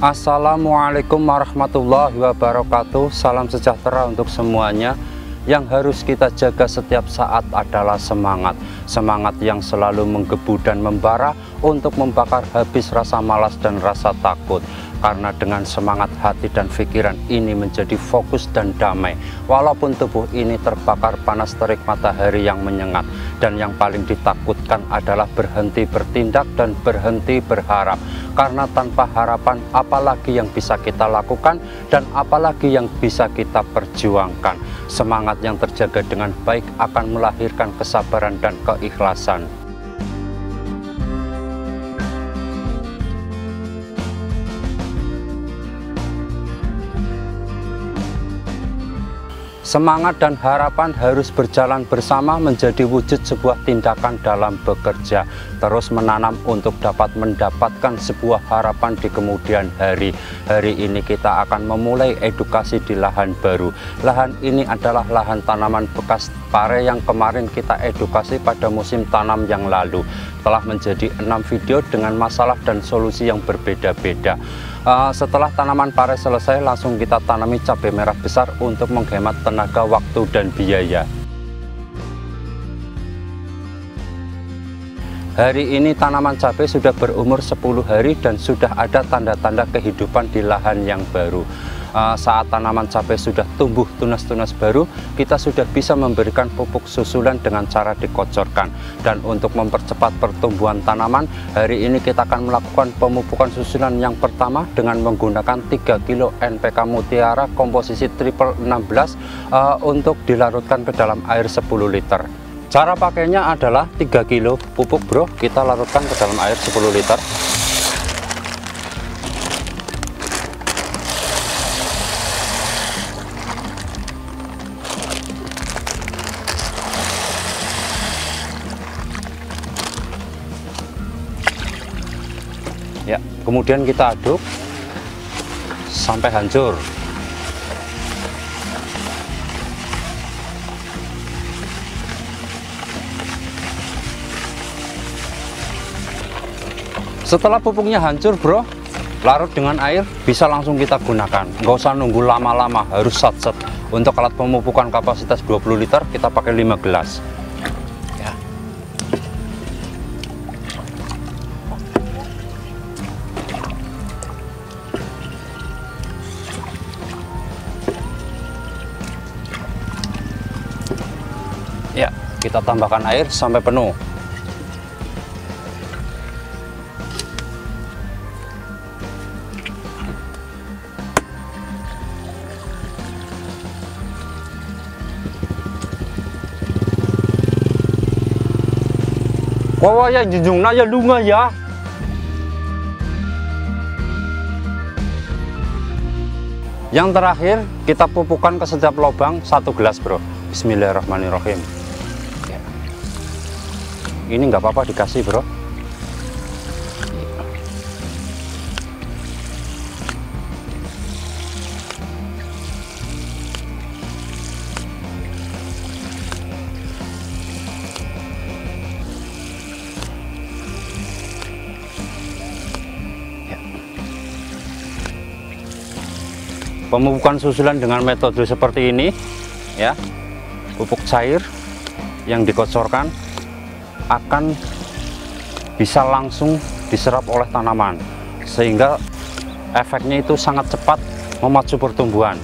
Assalamualaikum warahmatullahi wabarakatuh. Salam sejahtera untuk semuanya. Yang harus kita jaga setiap saat adalah semangat. Semangat yang selalu menggebu dan membara Untuk membakar habis rasa malas dan rasa takut karena dengan semangat hati dan pikiran ini menjadi fokus dan damai. Walaupun tubuh ini terbakar panas terik matahari yang menyengat. Dan yang paling ditakutkan adalah berhenti bertindak dan berhenti berharap. Karena tanpa harapan apalagi yang bisa kita lakukan dan apalagi yang bisa kita perjuangkan. Semangat yang terjaga dengan baik akan melahirkan kesabaran dan keikhlasan Semangat dan harapan harus berjalan bersama menjadi wujud sebuah tindakan dalam bekerja. Terus menanam untuk dapat mendapatkan sebuah harapan di kemudian hari. Hari ini kita akan memulai edukasi di lahan baru. Lahan ini adalah lahan tanaman bekas pare yang kemarin kita edukasi pada musim tanam yang lalu. Telah menjadi enam video dengan masalah dan solusi yang berbeda-beda. Uh, setelah tanaman pare selesai langsung kita tanami cabai merah besar untuk menghemat tenaga waktu dan biaya Hari ini tanaman cabai sudah berumur 10 hari dan sudah ada tanda-tanda kehidupan di lahan yang baru uh, saat tanaman cabai sudah tumbuh tunas-tunas baru, kita sudah bisa memberikan pupuk susulan dengan cara dikocorkan. Dan untuk mempercepat pertumbuhan tanaman, hari ini kita akan melakukan pemupukan susulan yang pertama dengan menggunakan 3 kilo NPK Mutiara komposisi triple 16 uh, untuk dilarutkan ke dalam air 10 liter. Cara pakainya adalah 3 kilo pupuk bro, kita larutkan ke dalam air 10 liter. ya kemudian kita aduk sampai hancur setelah pupuknya hancur bro larut dengan air bisa langsung kita gunakan. Nggak usah nunggu lama-lama harus sat-sat untuk alat pemupukan kapasitas 20 liter kita pakai 5 gelas. Ya kita tambahkan air sampai penuh Wah, ya junjung ya lunga ya. Yang terakhir, kita pupukkan ke setiap lubang satu gelas, Bro. Bismillahirrahmanirrahim ini nggak apa-apa dikasih bro pemupukan susulan dengan metode seperti ini ya pupuk cair yang dikocorkan akan bisa langsung diserap oleh tanaman sehingga efeknya itu sangat cepat memacu pertumbuhan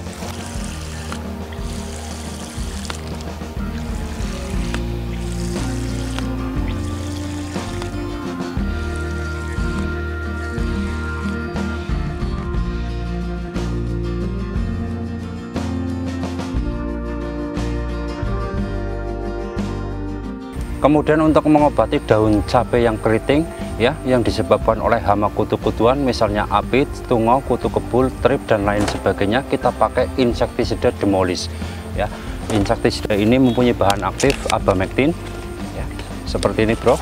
Kemudian untuk mengobati daun cabai yang keriting ya yang disebabkan oleh hama kutu-kutuan misalnya apit, tungau, kutu kebul, trip dan lain sebagainya kita pakai insektisida demolis ya. Insektisida ini mempunyai bahan aktif abamectin ya. Seperti ini, Bro.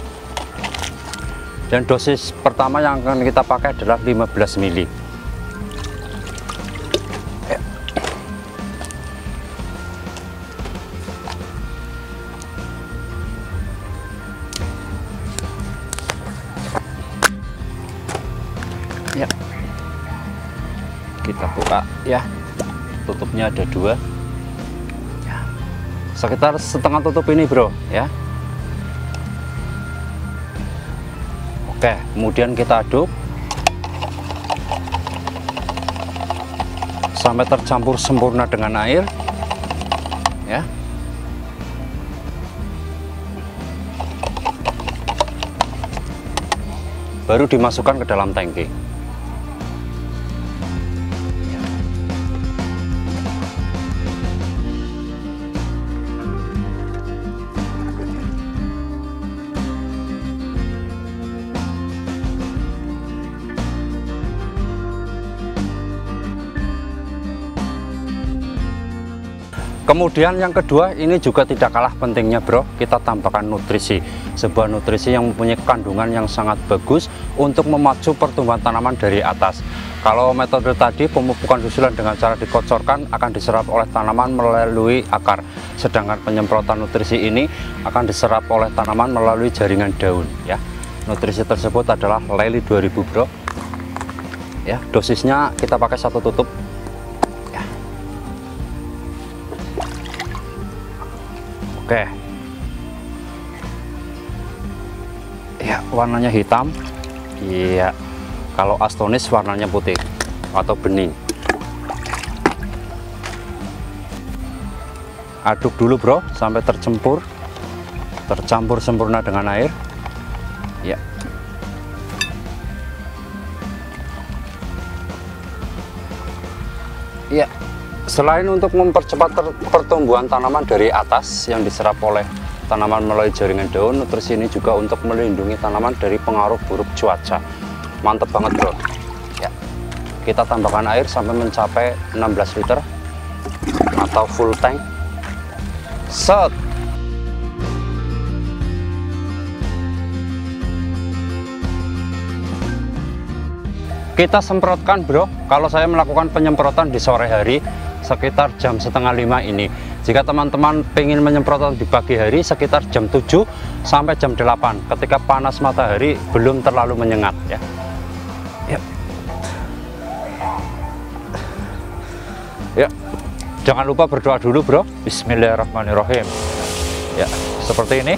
Dan dosis pertama yang akan kita pakai adalah 15 mili. Kita buka ya. Tutupnya ada dua. Ya. sekitar setengah tutup ini bro ya. Oke kemudian kita aduk. Sampai tercampur sempurna dengan air ya. Baru dimasukkan ke dalam tangki Kemudian yang kedua ini juga tidak kalah pentingnya bro. Kita tambahkan nutrisi. Sebuah nutrisi yang mempunyai kandungan yang sangat bagus Untuk memacu pertumbuhan tanaman dari atas. Kalau metode tadi pemupukan susulan dengan cara dikocorkan Akan diserap oleh tanaman melalui akar. Sedangkan penyemprotan nutrisi ini Akan diserap oleh tanaman melalui jaringan daun ya. Nutrisi tersebut adalah Lely 2000 bro. Ya Dosisnya kita pakai satu tutup Oke. Ya, warnanya hitam. Iya. Kalau astonis warnanya putih atau bening. Aduk dulu, Bro, sampai tercampur. Tercampur sempurna dengan air. Ya. Ya, Selain untuk mempercepat pertumbuhan tanaman dari atas yang diserap oleh tanaman melalui jaringan daun, nutrisi ini juga untuk melindungi tanaman dari pengaruh buruk cuaca. Mantap banget bro. Ya. Kita tambahkan air sampai mencapai 16 liter atau full tank. Set. Kita semprotkan bro, kalau saya melakukan penyemprotan di sore hari, sekitar jam setengah lima ini. Jika teman-teman ingin menyemprot di pagi hari sekitar jam 7 sampai jam 8 ketika panas matahari belum terlalu menyengat ya. Ya ya jangan lupa berdoa dulu bro. Bismillahirrahmanirrahim. Ya seperti ini